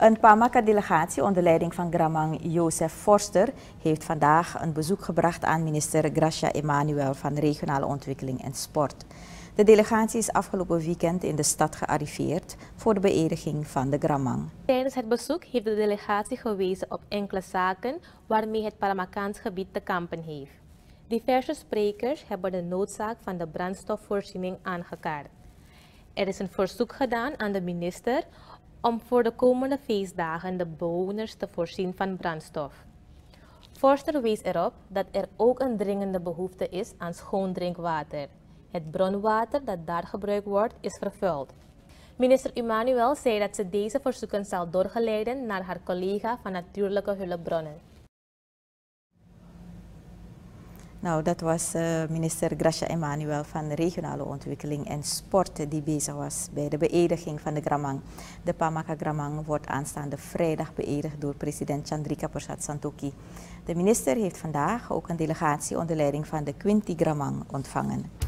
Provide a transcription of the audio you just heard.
Een Pamaka-delegatie onder leiding van Gramang Jozef Forster heeft vandaag een bezoek gebracht aan minister Gracia Emanuel van Regionale Ontwikkeling en Sport. De delegatie is afgelopen weekend in de stad gearriveerd voor de beëdiging van de Gramang. Tijdens het bezoek heeft de delegatie gewezen op enkele zaken waarmee het Paramakaans gebied te kampen heeft. Diverse sprekers hebben de noodzaak van de brandstofvoorziening aangekaart. Er is een verzoek gedaan aan de minister om voor de komende feestdagen de bewoners te voorzien van brandstof. Forster wees erop dat er ook een dringende behoefte is aan schoon drinkwater. Het bronwater dat daar gebruikt wordt is vervuild. Minister Emmanuel zei dat ze deze verzoeken zal doorgeleiden naar haar collega van Natuurlijke Hulpbronnen. Nou, dat was uh, minister Gracia Emanuel van Regionale Ontwikkeling en Sport die bezig was bij de beëdiging van de Gramang. De Pamaka Gramang wordt aanstaande vrijdag beëdigd door president Chandrika Persat Santokhi. De minister heeft vandaag ook een delegatie onder leiding van de Quinti Gramang ontvangen.